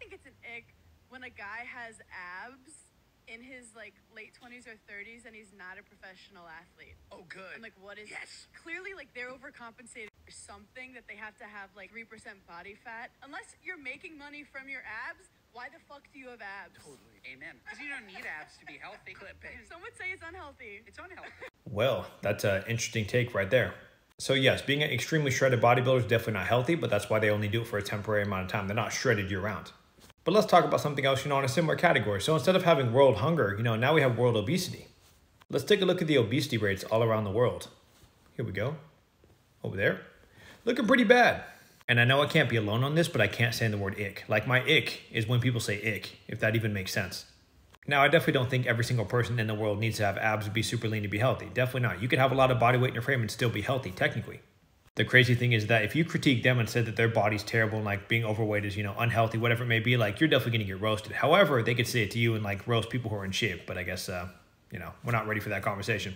think it's an ick when a guy has abs in his like late 20s or 30s and he's not a professional athlete. Oh, good. I'm like, what is Yes. Clearly, like they're overcompensating for something that they have to have like 3% body fat. Unless you're making money from your abs, why the fuck do you have abs? Totally. Amen. Because you don't need abs to be healthy. Clip it. Some would say it's unhealthy. It's unhealthy. Well, that's an interesting take right there. So yes, being an extremely shredded bodybuilder is definitely not healthy, but that's why they only do it for a temporary amount of time. They're not shredded year round. But let's talk about something else, you know, in a similar category. So instead of having world hunger, you know, now we have world obesity. Let's take a look at the obesity rates all around the world. Here we go. Over there. Looking pretty bad. And I know I can't be alone on this, but I can't stand the word ick. Like my ick is when people say ick, if that even makes sense. Now, I definitely don't think every single person in the world needs to have abs and be super lean to be healthy. Definitely not. You can have a lot of body weight in your frame and still be healthy, technically. The crazy thing is that if you critique them and said that their body's terrible and like being overweight is, you know, unhealthy, whatever it may be, like you're definitely gonna get roasted. However, they could say it to you and like roast people who are in shape, but I guess, uh, you know, we're not ready for that conversation.